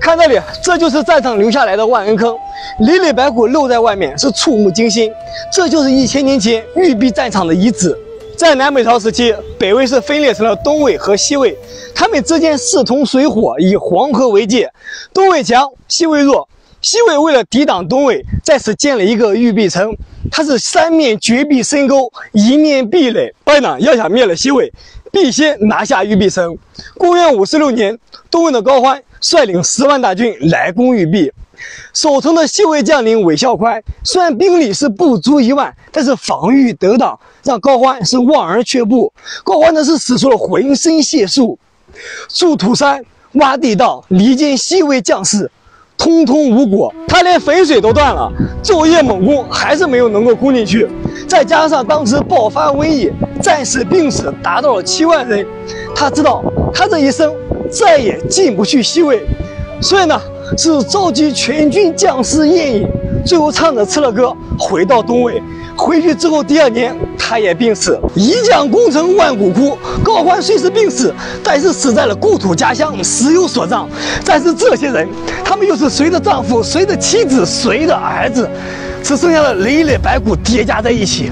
看这里，这就是战场留下来的万恩坑，累累白骨露在外面，是触目惊心。这就是一千年前玉璧战场的遗址。在南北朝时期，北魏是分裂成了东魏和西魏，他们之间势同水火，以黄河为界，东魏强，西魏弱。西魏为了抵挡东魏，在此建了一个玉璧城，它是三面绝壁深沟，一面壁垒。魏呢要想灭了西魏，必先拿下玉璧城。公元五十六年，东魏的高欢率领十万大军来攻玉璧。守城的西魏将领韦孝宽，虽然兵力是不足一万，但是防御得当，让高欢是望而却步。高欢呢是使出了浑身解数，筑土山、挖地道，离间西魏将士，通通无果。他连淝水都断了，昼夜猛攻，还是没有能够攻进去。再加上当时爆发瘟疫，战死病死达到了七万人，他知道他这一生再也进不去西魏，所以呢。是召集全军将士宴饮，最后唱着吃了歌回到东魏。回去之后第二年，他也病死。一将功成万骨枯，高欢虽是病死，但是死在了故土家乡，死有所葬。但是这些人，他们又是谁的丈夫、谁的妻子、谁的儿子？只剩下了累累白骨叠加在一起。